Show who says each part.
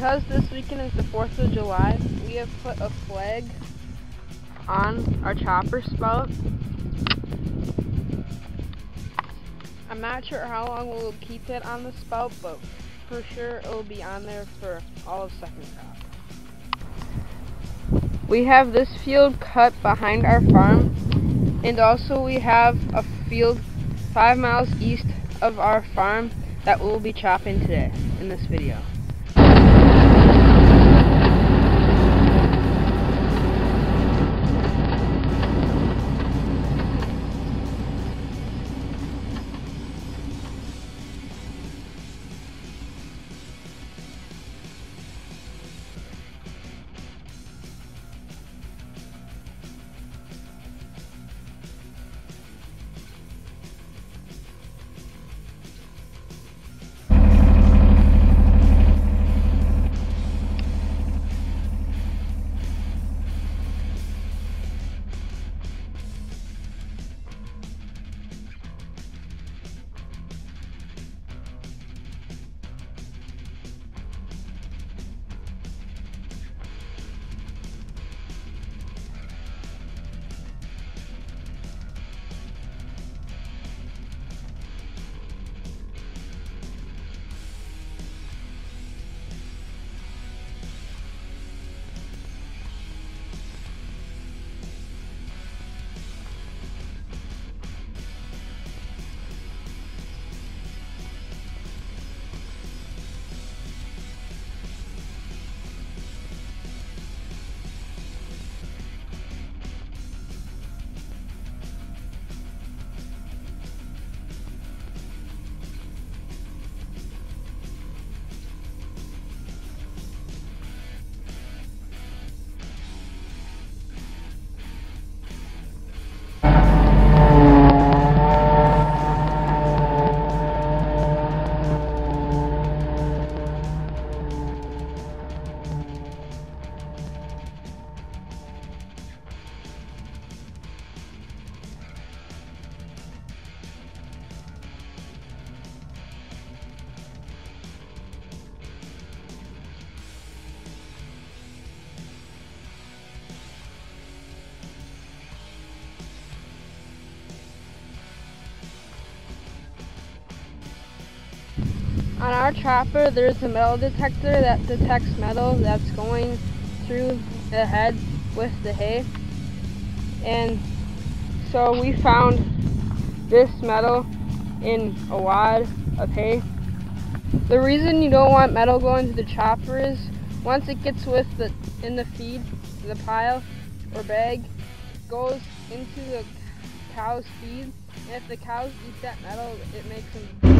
Speaker 1: Because this weekend is the 4th of July, we have put a flag on our chopper spout. I'm not sure how long we'll keep it on the spout, but for sure it will be on there for all of second crop. We have this field cut behind our farm, and also we have a field five miles east of our farm that we'll be chopping today in this video. On our chopper, there's a metal detector that detects metal that's going through the head with the hay. And so we found this metal in a wad of hay. The reason you don't want metal going to the chopper is once it gets with the in the feed, the pile or bag, goes into the cow's feed. And if the cows eat that metal, it makes them